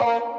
Bye.